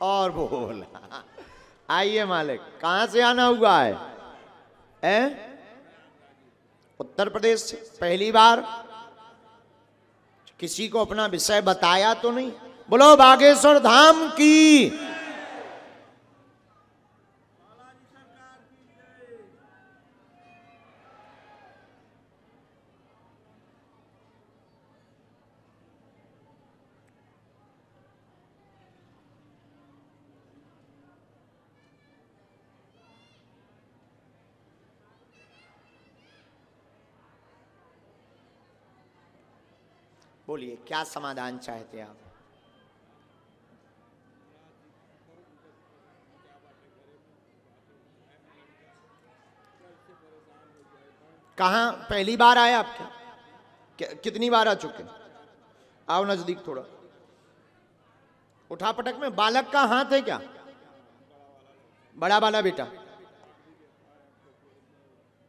और बोला, आइए मालिक, कहाँ से आना हुआ है? ए? उत्तर प्रदेश से, पहली बार? किसी को अपना विषय बताया तो नहीं? बोलो, बागेश्वर धाम की बोलिए, क्या समाधान चाहते आप? कहा, पहली बार आए आप क्या? कितनी बार आ चुके आओ नज़दीक थोड़ा। उठा पटक में बालक का हाथ है क्या? बड़ा वाला बेटा।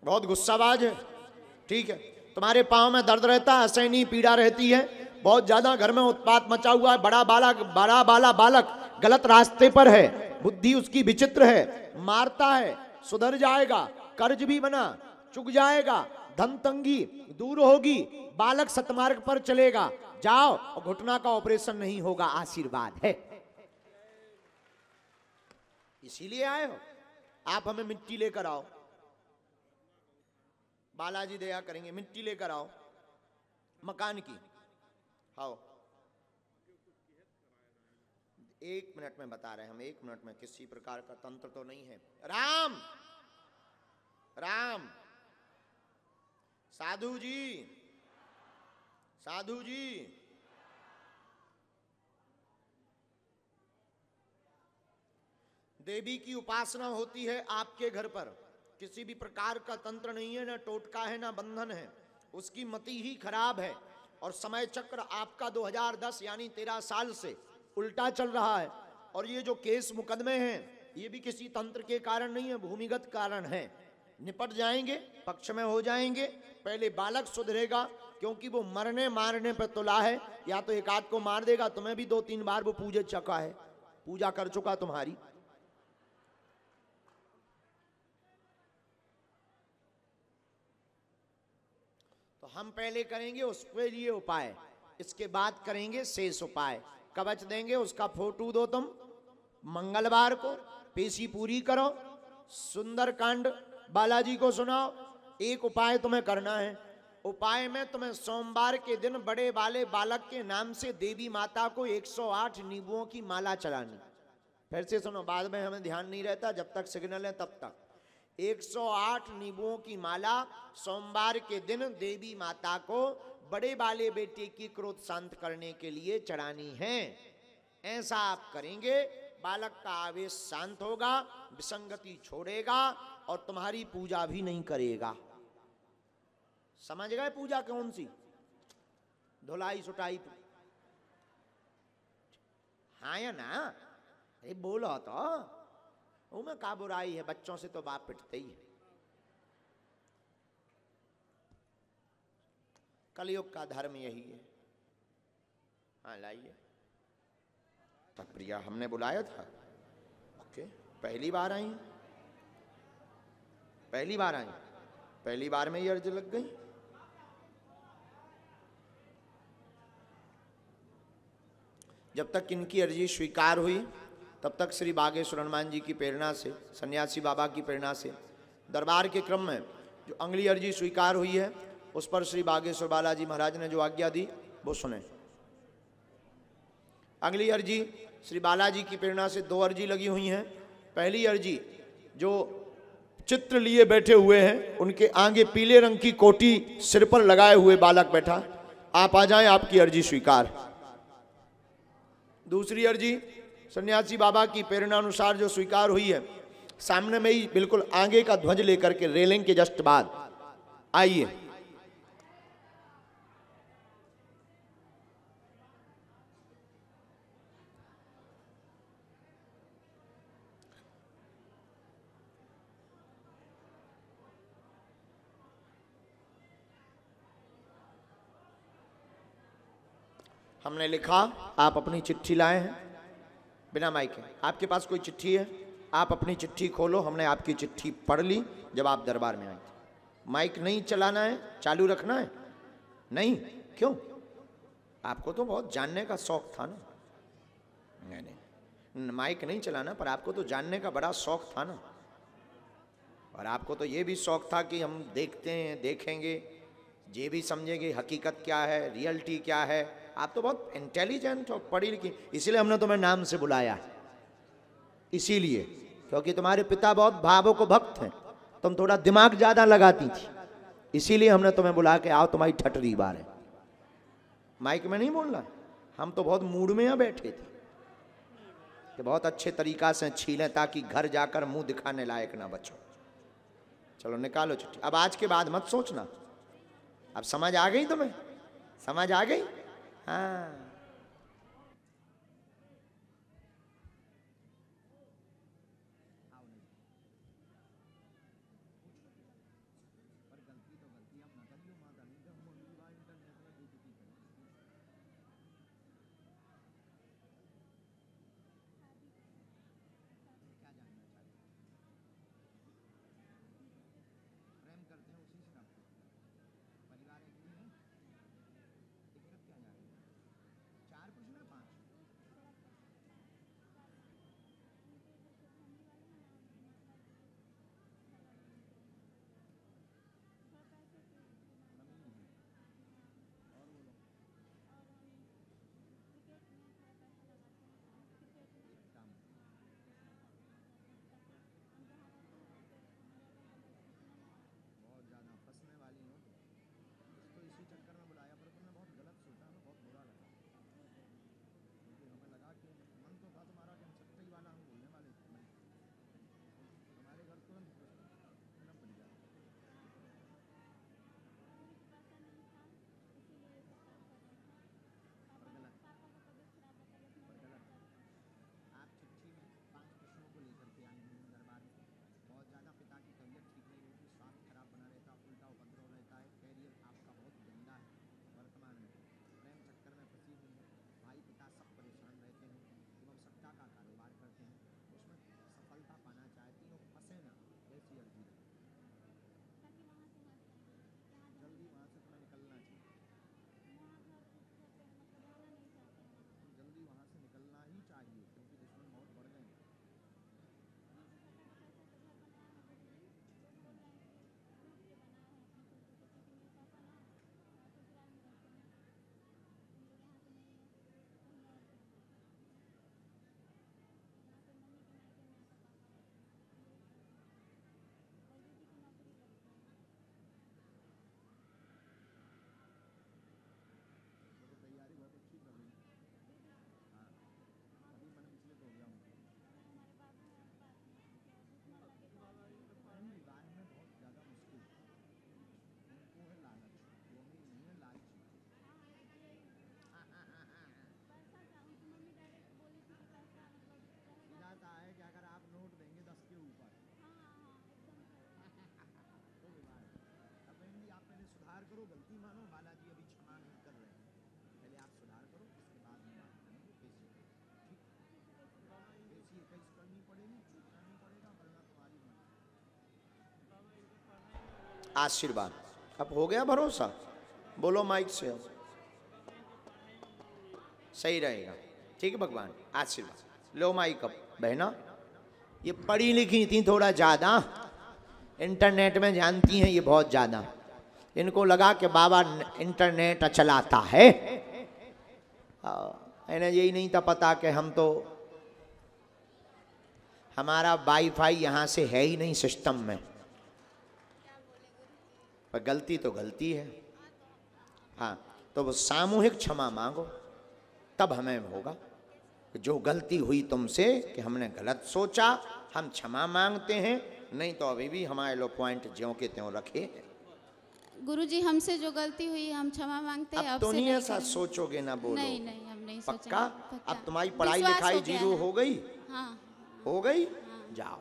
बहुत गुस्साबाज है। ठीक है। तुम्हारे पाँव में दर्द रहता है, असहनीय पीड़ा रहती है। बहुत ज़्यादा घर में उत्पात मचा हुआ है, बड़ा बालक, बड़ा बाला बालक गलत रास्ते पर है। बुद्धि उसकी विचित्र है, मारता है, सुधर जाएगा, कर्ज भी बना चुक जाएगा, धन तंगी दूर होगी, बालक सतमार्ग पर चलेगा। जाओ, घुटना का ऑपरेशन नहीं होगा, आशीर्वाद है। इसीलिए आए हो। आप हमें मिट्टी लेकर आओ। बालाजी दया करेंगे, मिट्टी लेकर आओ, मकान की। आओ। एक मिनट में बता रहे हम, एक मिनट में, किसी प्रकार का तंत्र तो नहीं है। राम! राम! साधु जी! साधु जी! देवी की उपासना होती है आपके घर पर। किसी भी प्रकार का तंत्र नहीं है, ना टोटका है, ना बंधन है। उसकी मति ही खराब है। और समय चक्र आपका 2010 यानी तेरह साल से उल्टा चल रहा है। और ये जो केस मुकदमे हैं, ये भी किसी तंत्र के कारण नहीं है, भूमिगत कारण है। निपट जाएँगे, पक्ष में हो जाएँगे। पहले बालक सुधरेगा, क्योंकि वो मरने मारने पर तुला है। या तो एक आध को मार देगा, तुम्हें भी दो तीन बार वो पूजे चका है। पूजा कर चुका तुम्हारी। हम पहले करेंगे उसके लिए उपाय। इसके बाद करेंगे शेष उपाय। कवच देंगे, उसका फ़ोटो दो तुम। मंगलवार को पेशी पूरी करो। सुंदर कांड बालाजी को सुनाओ। एक उपाय तुम्हें करना है। उपाय में तुम्हें सोमवार के दिन बड़े वाले बालक के नाम से देवी माता को 108 नींबुओं की माला चलानी। फिर से सुनो, बाद में हमें ध्यान नहीं रहता, जब तक सिग्नल है तब तक। 108 नींबुओं की माला सोमवार के दिन देवी माता को बड़े वाले बेटे की क्रोध शांत करने के लिए चढ़ानी है। ऐसा आप करेंगे, बालक का आवेश शांत होगा, विसंगति छोड़ेगा और तुम्हारी पूजा भी नहीं करेगा। समझ गए पूजा कौन सी? धुलाई सुटाई हाँ या ना? अरे बोलो तो। उनमें का बुराई है, बच्चों से तो बाप पिटते ही है। कलयुग का धर्म यही है। हाँ लाइए। प्रिया, हमने बुलाया था। ओके, पहली बार आई पहली बार आई पहली बार में ही अर्ज़ लग गई? जब तक इनकी अर्जी स्वीकार हुई तब तक श्री बागेश्वर हनुमान जी की प्रेरणा से, सन्यासी बाबा की प्रेरणा से, दरबार के क्रम में जो अंगली अर्जी स्वीकार हुई है, उस पर श्री बागेश्वर बालाजी महाराज ने जो आज्ञा दी, वो सुने। अगली अर्जी, श्री बालाजी की प्रेरणा से दो अर्जी लगी हुई हैं। पहली अर्जी, जो चित्र लिए बैठे हुए हैं, उनके आगे पीले रंग की कोटी सिर पर लगाए हुए बालक बैठा। आप आ जाएँ, आपकी अर्जी स्वीकार। दूसरी अर्जी सन्यासी बाबा की प्रेरणा अनुसार जो स्वीकार हुई है, सामने में ही बिल्कुल आगे का ध्वज लेकर के रेलिंग के जस्ट बाद। आइए। हमने लिखा, आप अपनी चिट्ठी लाए हैं। बिना माइक के। आपके पास कोई चिट्ठी है? आप अपनी चिट्ठी खोलो। हमने आपकी चिट्ठी पढ़ ली जब आप दरबार में आए थे। माइक नहीं चलाना है, चालू रखना है? नहीं? क्यों? आपको तो बहुत जानने का शौक था ना? नहीं नहीं। माइक नहीं चलाना, पर आपको तो जानने का बड़ा शौक था ना? और आपको तो ये भी शौक था कि हम देखते हैं, देखेंगे। ये भी समझेंगे, हकीकत क्या है, रियलिटी क्या है? आप तो बहुत इंटेलिजेंट हो पढ़ी लिखी, इसीलिए हमने तुम्हें नाम से बुलाया। इसीलिए, क्योंकि तुम्हारे पिता बहुत भावों को भक्त हैं। तुम थोड़ा दिमाग ज़्यादा लगाती थी। इसीलिए हमने तुम्हें बुला के आओ, तुम्हारी ठटरी बार है। माइक में नहीं बोलना? हम तो बहुत मूड में बैठे थे। कि बहुत अच्छे तरीका से छीलें ताकि घर जाकर मुँह दिखाने लायक ना बचो। चलो, निकालो चिट्ठी। अब आज के बाद मत सोचना। अब समझ आ गई तुम्हें? समझ आ गई? हाँ करो गलती मानो। बालाजी अभी क्षमा नहीं कर रहे हैं। पहले आप सुधार करो, उसके बाद ठीक? करनी पड़ेगी पड़ेगा तुम्हारी आशीर्वाद। अब हो गया भरोसा? बोलो माइक से। सही रहेगा। ठीक है भगवान? आशीर्वाद। लो माइक अब। बहना, ये पढ़ी लिखी थी थोड़ा ज़्यादा। इंटरनेट में जानती हैं ये बहुत ज़्यादा। इनको लगा कि बाबा इंटरनेट चलाता है। इन्हें यही नहीं था पता कि हम तो हमारा वाईफाई यहाँ से है ही नहीं सिस्टम में। पर गलती तो गलती है। हाँ तो वो सामूहिक क्षमा मांगो, तब हमें होगा जो गलती हुई तुमसे कि हमने गलत सोचा, हम क्षमा मांगते हैं, नहीं तो अभी भी हमारे लोग पॉइंट ज्यों के त्यों रखे हैं। गुरुजी हमसे जो गलती हुई हम क्षमा मांगते हैं अब तो नहीं ऐसा सोचोगे ना बोलो। नहीं नहीं हम नहीं पक्का? अब तुम्हारी पढ़ाई लिखाई ज़ीरो हो गई? हाँ। हो गई? हाँ। जाओ।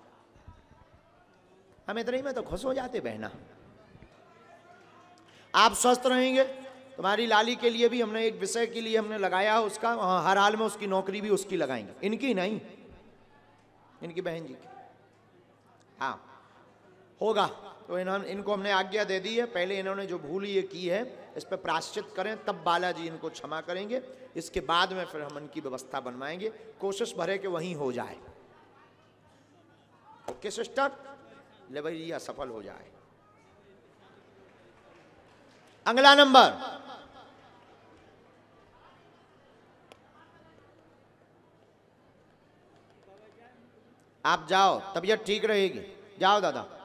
हम इतने में तो खुश हो जाते बहना। आप स्वस्थ रहेंगे। तुम्हारी लाली के लिए भी हमने एक विषय के लिए हमने लगाया उसका। हाँ, हर हाल में उसकी नौकरी भी उसकी लगाएँगे। इनकी नहीं। इनकी बहन जी की। हाँ। होगा। तो इन्होंने, इनको हमने आज्ञा दे दी है। पहले इन्होंने जो भूल ये की है, इस पर प्राश्चित करें, तब बालाजी इनको क्षमा करेंगे। इसके बाद में फिर हम इनकी व्यवस्था बनवाएँगे। कोशिश भरे कि वहीं हो जाए। Okay sister? ले भाई ये सफल हो जाए। अगला नंबर। आप जाओ, तबीयत ठीक रहेगी। जाओ दादा।